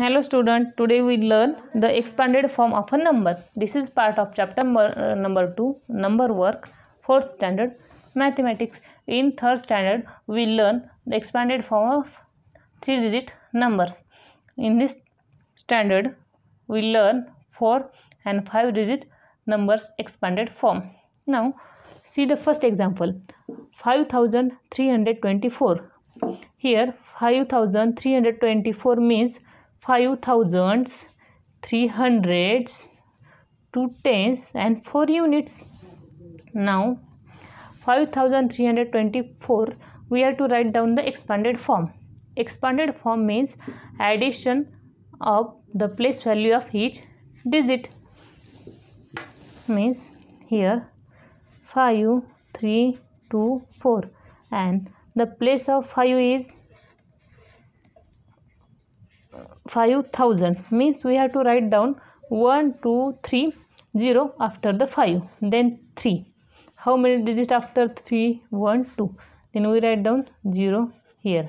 Hello student, today we learn the expanded form of a number. This is part of chapter number, uh, number 2, number work, 4th standard mathematics. In 3rd standard, we learn the expanded form of 3 digit numbers. In this standard, we learn 4 and 5 digit numbers expanded form. Now, see the first example 5324. Here, 5324 means five thousands, three hundreds, two tens, and four units. Now, 5324 we have to write down the expanded form. Expanded form means addition of the place value of each digit. Means here 5, 3, 2, 4 and the place of 5 is 5000 means we have to write down 1 2 3 0 after the 5 then 3 how many digits after 3 1 2 then we write down 0 here.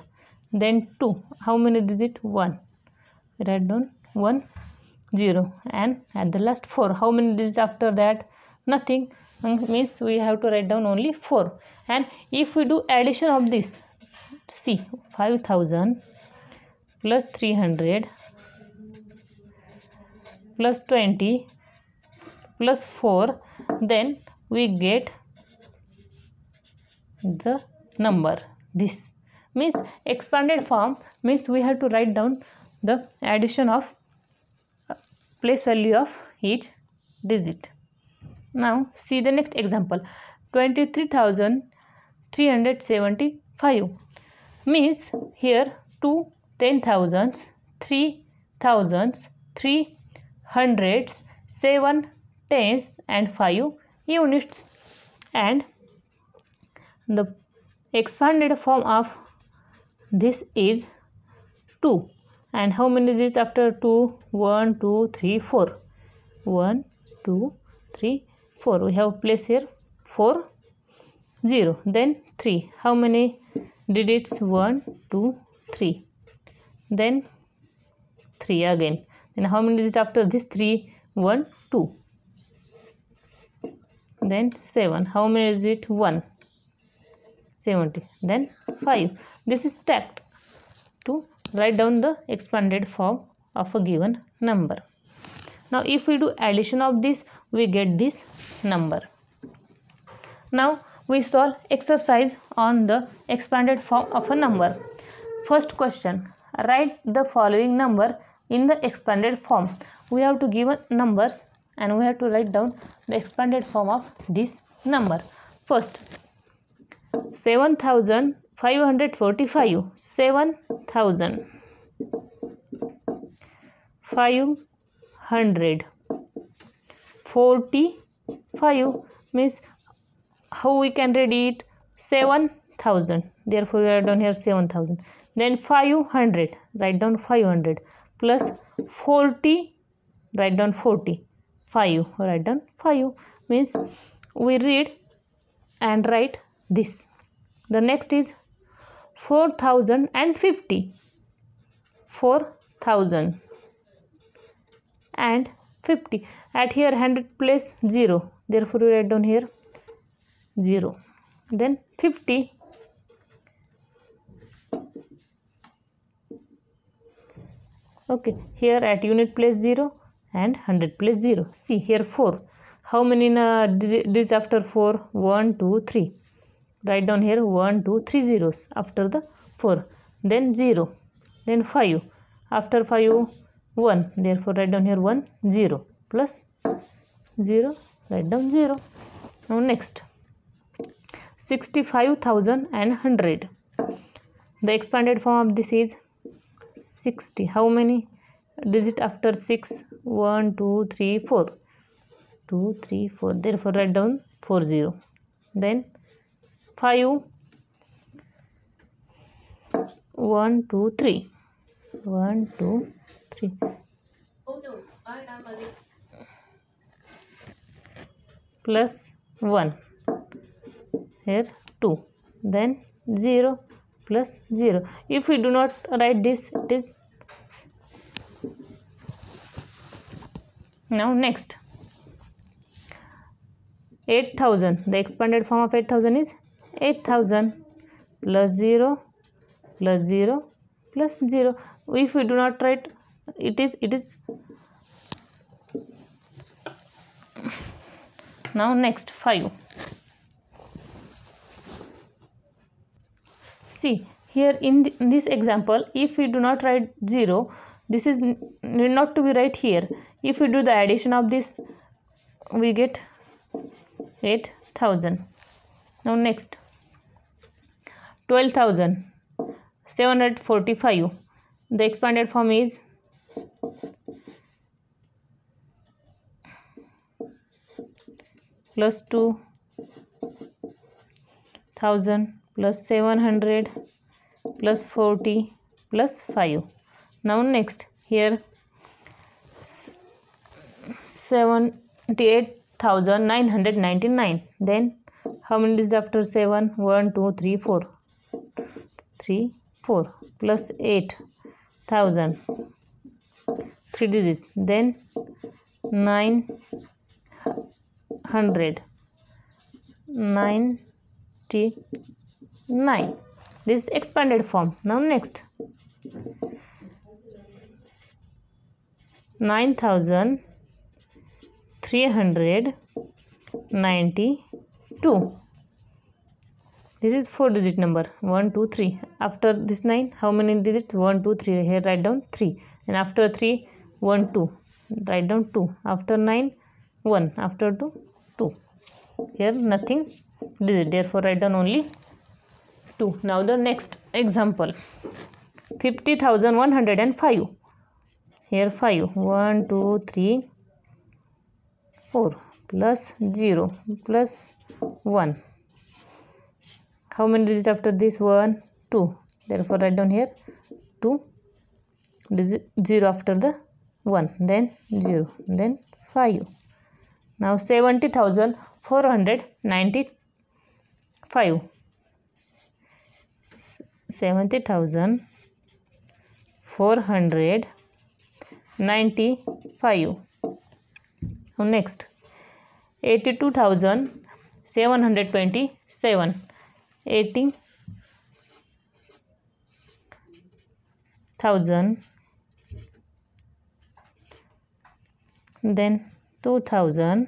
Then 2 how many digit? 1 we write down 1 0 and at the last 4 how many digits after that? Nothing. Hmm, means we have to write down only 4 and if we do addition of this see 5000 plus 300 plus 20 plus 4 then we get the number. This means expanded form means we have to write down the addition of uh, place value of each digit. Now see the next example. 23375 means here two ten thousands, three thousands, three hundreds, seven tens, and five units. And the expanded form of this is 2 and how many is it after 2 1 2 3 4 1 2 3 4 we have place here 4 0 then 3 how many digits? 1 2 3 then 3 again. Then how many digits after this? 3 1 2 then 7 how many is it? 1 70 then 5 this is stacked. To write down the expanded form of a given number. Now if we do addition of this we get this number. Now we solve exercise on the expanded form of a number. First question write the following number in the expanded form. We have to give numbers and we have to write down the expanded form of this number. First 7545 7000 500 45 means how we can read it? 7000 therefore we are down here 7000 then 500 write down 500 plus 40 write down 40 5 write down 5 means we read and write this. The next is 4050 4000 and 50 at here 100 place 0 therefore we write down here 0 then 50 okay here at unit place 0 and 100 place 0 see here 4 how many uh, digits after 4 1 2 3 write down here 1 2 3 zeros after the 4 then 0 then 5 after 5 1 therefore write down here 1 0 plus 0 write down 0 now next. 65000 and 100 the expanded form of this is 60 how many? Digit after 6 1 2 3 4 2 3 4 therefore write down 4 0 then 5 1 2 3 1 2 3 plus 1 here 2 then 0 plus 0 if we do not write this it is now next. 8000 the expanded form of 8000 is 8000 plus 0 plus 0 plus 0 if we do not write it is it is now next 5 see here in, the, in, this example if we do not write 0 this is not to be right here. If we do the addition of this we get 8000 now next 12745 the expanded form is plus 2 thousand plus 700 plus 40 plus 5 now next here 78999 then how many digits after 7 1 2 3 4 3 4 plus 8000 3 digits. Then 9 hundred ninety nine. This expanded form. Now next. Nine thousand three hundred ninety two this is four digit number. One two three. After this nine how many digits one two three. Here write down three. And after three one two. Write down two. After nine one. After two 2 here nothing therefore write down only 2 now the next example. 50105 here 5 1 2 3 4 plus 0 plus 1 how many digits after this 1 2 therefore write down here. 2 digit 0 after the 1 then 0 then 5 now 70,495. 70,495. Now next 82,727. 80 thousand then 2000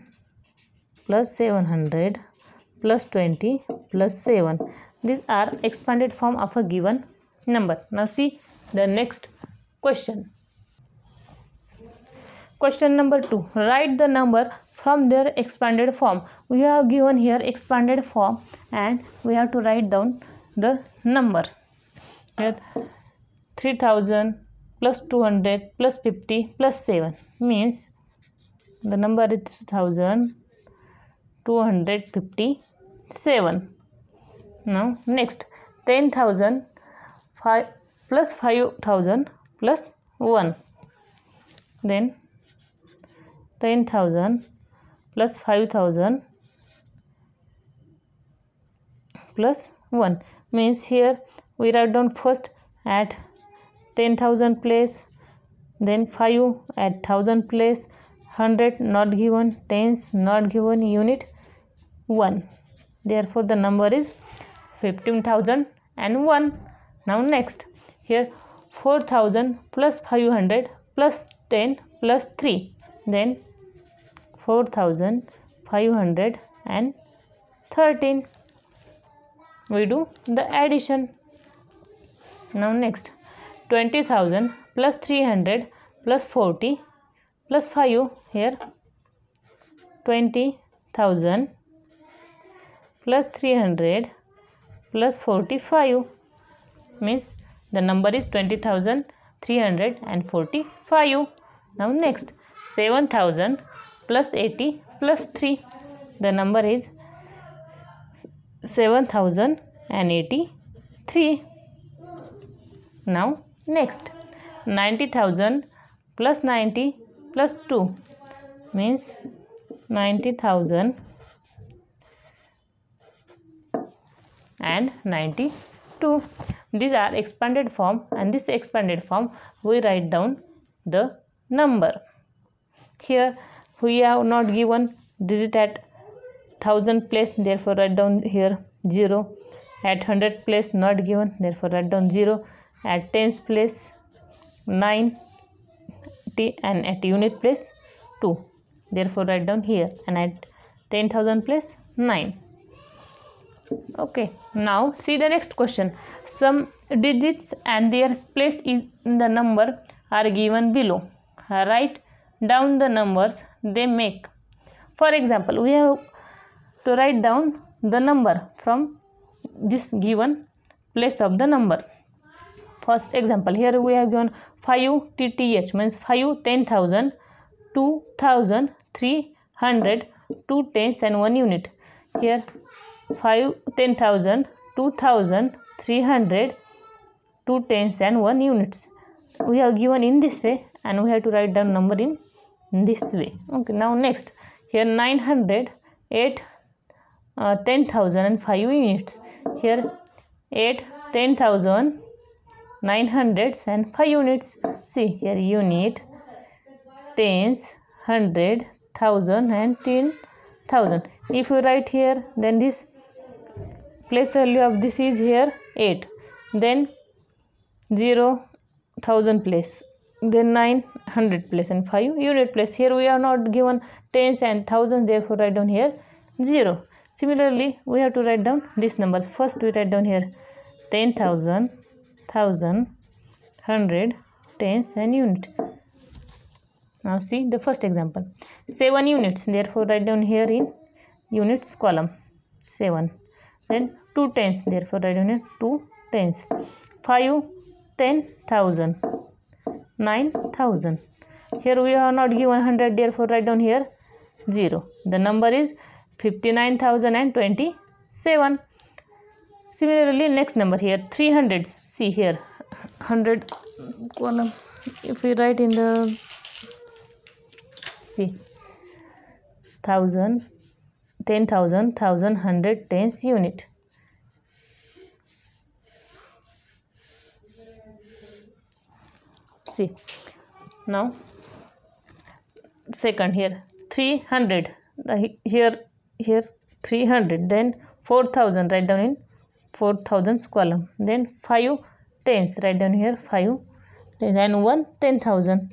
plus 700 plus 20 plus 7 these are expanded form of a given number. Now see the next question. Question number 2 write the number from their expanded form. We have given here expanded form and we have to write down the number. Here 3000 plus 200 plus 50 plus 7 means the number is 3257 now next 10000 5 plus 5000 plus 1 then 10000 plus 5000 plus 1 means here we write down first at 10000 place then 5 at 1000 place hundred not given tens not given unit 1 therefore the number is 15001 now next here 4000 plus 500 plus 10 plus 3 then 4513 we do the addition. Now next 20000 plus 300 plus 40 plus 5 here 20,000 plus 300 plus 45 means the number is 20,345 now next 7,000 plus 80 plus 3 the number is 7,083 now next 90,000 plus 90 plus 2 means 90,000 and 92 these are expanded form and this expanded form we write down the number. Here we have not given digit at thousand place therefore write down here 0 at hundred place not given therefore write down 0 at tens place 9 t and at unit place 2 therefore write down here. And at 10000 place 9 okay now see the next question. Some digits and their place in the number are given below. Write down the numbers they make. For example we have to write down the number from this given place of the number. First example here we have given 5 tth means 5 10000 2000 300 2 tens and 1 unit. Here 5 10000 2000 300 2 tens and 1 units. We have given in this way and we have to write down number in this way. Okay now next. Here 900 8 uh, 10,000 and 5 units. Here 8 10,000 900s and 5 units. See here unit tens hundred thousand and ten thousand. If you write here then this place value of this is here 8 then 0 thousand place then 900 place and 5 unit place here we are not given tens and thousands therefore write down here 0 Similarly, we have to write down these numbers. First, we write down here 10,000, 1000, 100, tens and unit. Now see the first example. 7 units. Therefore, write down here in units column. 7. Then 2 tens. Therefore, write down here 2 tens. 5, 10,000. 9,000. Here we are not given 100. Therefore, write down here 0. The number is 59027 similarly next number here 300 see here 100 column if we write in the see thousand ten thousand thousand hundred tens unit. See now second here 300 here here 300 then 4000 write down in 4000 column. Then 5 tens write down here 5 then 1 10000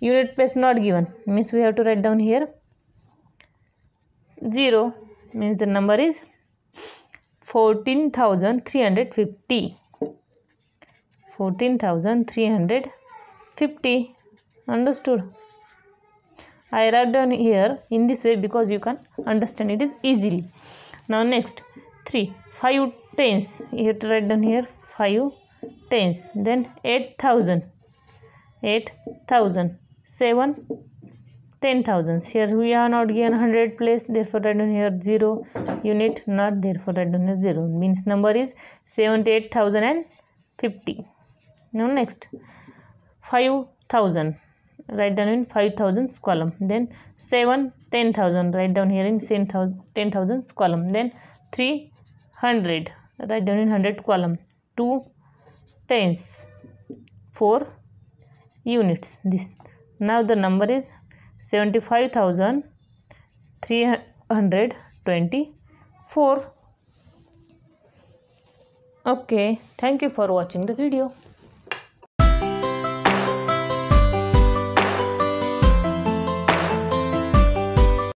unit place not given means we have to write down here 0 means the number is 14350 14350 understood? I write down here in this way because you can understand it is easily. Now next 3 5 tens. You have to write down here 5 tens. Then 8000 8000 7 10,000 here we are not given 100 place therefore write down here 0 unit not therefore down here 0 means number is 78,050 now next 5000 write down in 5000 column. Then 7 10000 write down here in 10000 column. Then 300 write down in 100 column. 2 tens. 4 units. This now the number is 75324 okay thank you for watching the video